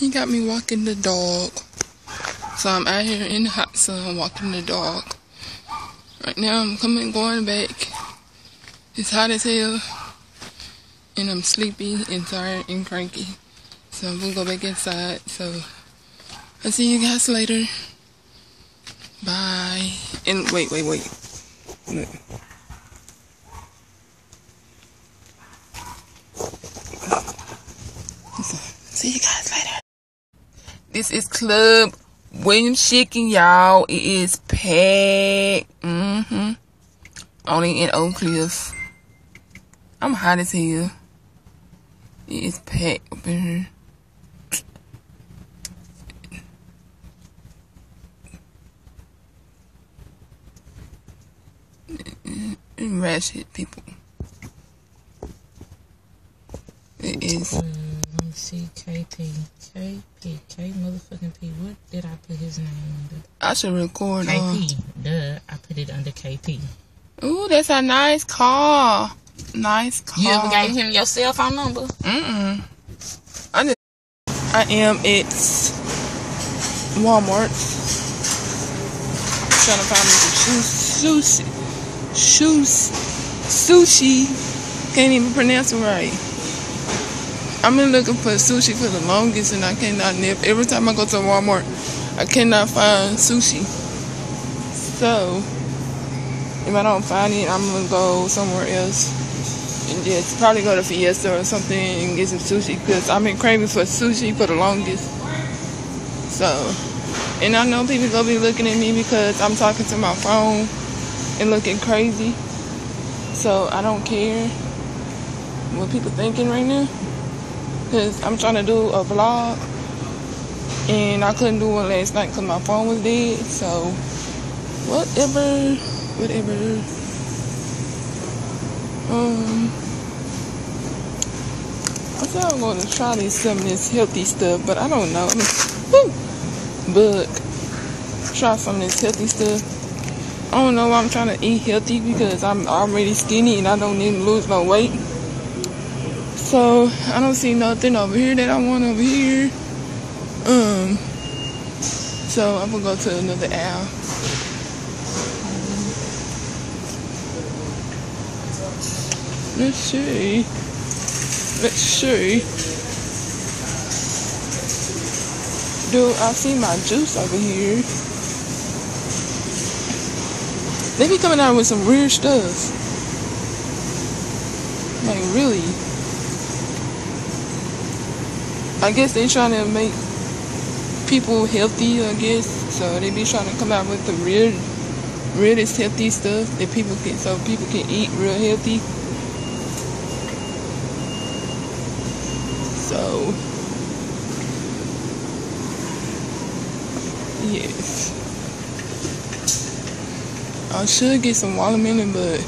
He got me walking the dog. So I'm out here in the hot sun walking the dog. Right now I'm coming going back. It's hot as hell. And I'm sleepy and tired and cranky. So I'm gonna go back inside. So I'll see you guys later. Bye. And wait, wait, wait. See you guys later. This is Club Williams Chicken, y'all. It is packed. Mm-hmm. Only in Oak Cliff. I'm hot as hell. It is packed up in here. Ratchet people. It is. Let. KP. KP. K motherfucking P. What did I put his name under? I should record. KP. Um, Duh. I put it under KP. ooh, that's a nice call. Nice call. You ever gave him your cell phone number? Mm-mm. I just, I am at Walmart. Trying to find me some sushi. Sushi. Sushi. Can't even pronounce it right. I've been looking for sushi for the longest and I cannot nip. Every time I go to Walmart, I cannot find sushi. So, if I don't find it, I'm gonna go somewhere else and just probably go to Fiesta or something and get some sushi because I've been craving for sushi for the longest. So, and I know people gonna be looking at me because I'm talking to my phone and looking crazy. So I don't care what people thinking right now because I'm trying to do a vlog and I couldn't do one last night because my phone was dead. So whatever, whatever. Um, I said I'm going to try this some of this healthy stuff, but I don't know. I mean, but try some of this healthy stuff. I don't know why I'm trying to eat healthy because I'm already skinny and I don't need to lose no weight. So I don't see nothing over here that I want over here. Um, so I'm gonna go to another aisle. Let's see. Let's see. Do I see my juice over here? They be coming out with some weird stuff. Like really. I guess they trying to make people healthy, I guess. So they be trying to come out with the real realest healthy stuff that people can so people can eat real healthy. So yes. I should get some watermelon but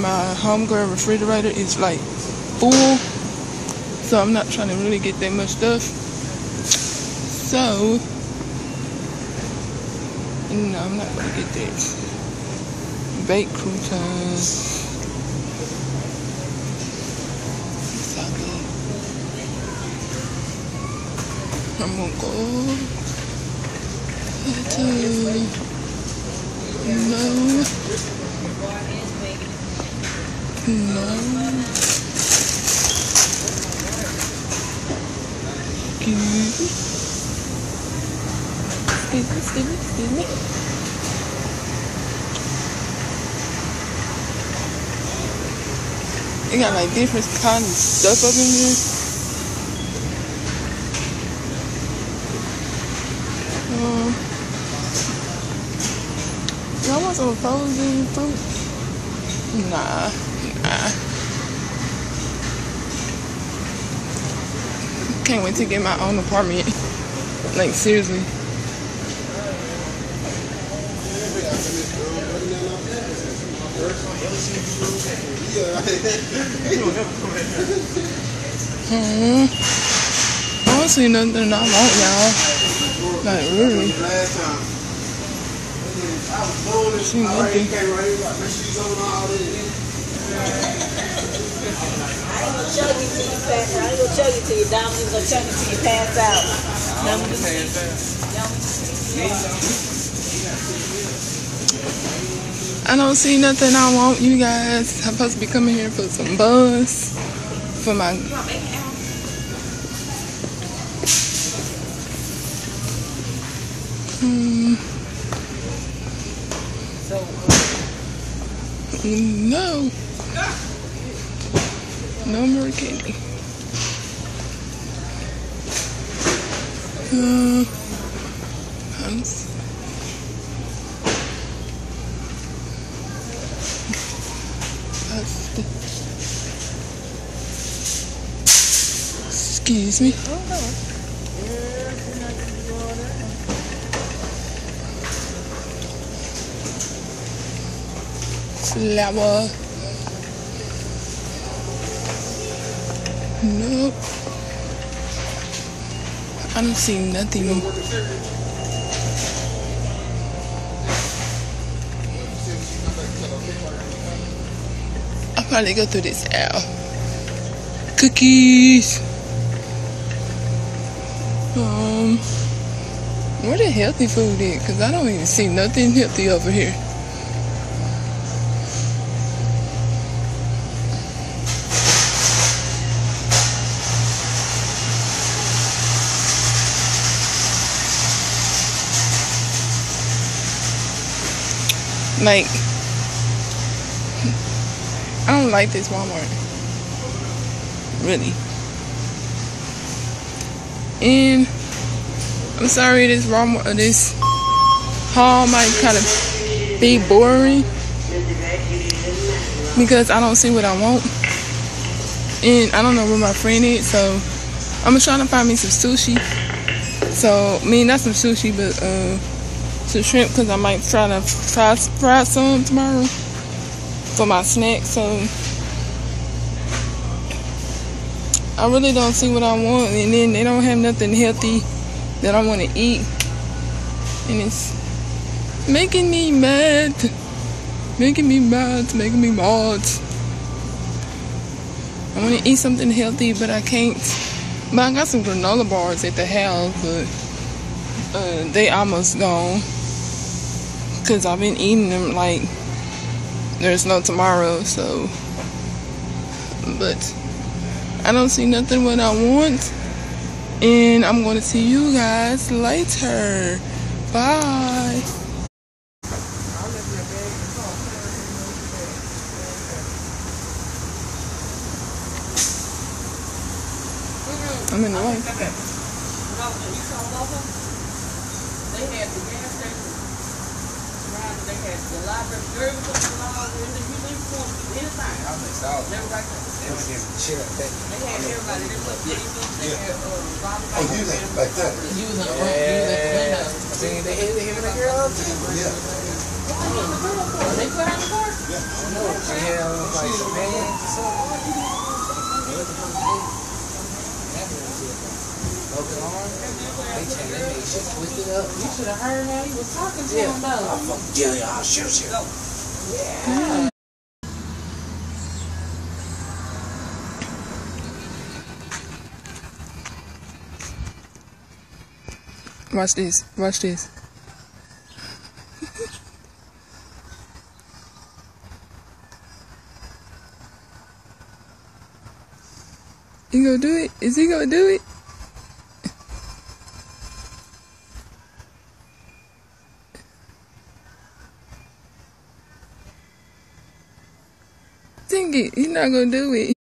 my homegirl refrigerator is like full. So I'm not trying to really get that much stuff. So no, I'm not gonna get that. Baked croutons. I'm gonna go to no no Excuse Excuse me, excuse me, excuse me. They got like different kind of stuff up in here. Um, y'all want some frozen fruit? Nah, nah. Can't wait to get my own apartment. Like seriously. Hmm. I don't see nothing I want, y'all. Like really. Nothing. Gonna chug you till you pass out. I ain't gonna chug you till you down. I'm gonna chug you till you pass out. Now I'm I don't see nothing I want, you guys. I'm supposed to be coming here for some buzz for my. Hmm. No. No more candy. Uh, I'm s- that's the- Excuse me. Flour. Nope. I don't see nothing. I'll probably go through this aisle. Cookies. Um, where the healthy food is? Cause I don't even see nothing healthy over here. Like, I don't like this Walmart. Really. And I'm sorry, this Walmart, uh, this hall might kind of be boring because I don't see what I want, and I don't know where my friend is. So I'm trying to find me some sushi. So, I mean, not some sushi, but uh, some shrimp because I might try to fry, fry some tomorrow for my snack. So I really don't see what I want, and then they don't have nothing healthy that I want to eat, and it's making me mad, making me mad, making me mad. I want to eat something healthy, but I can't. But I got some granola bars at the house, but uh, they almost gone because I've been eating them like there's no tomorrow. So, but I don't see nothing what I want, and I'm going to see you guys later. Bye. I'm in the way. They had the gas station they the you for. I. They. They was. They had they put they uh, Oh, you like that? The window. See, they hit him the girl too. Yeah. They put out the car? She had on like some pants or something. They they made shit twisted up. You should have heard how he was talking to him though. I'm kill you, I'll shoot you. Yeah. Watch this. Watch this. You gonna do it? Is he gonna do it? It. He's not gonna do it.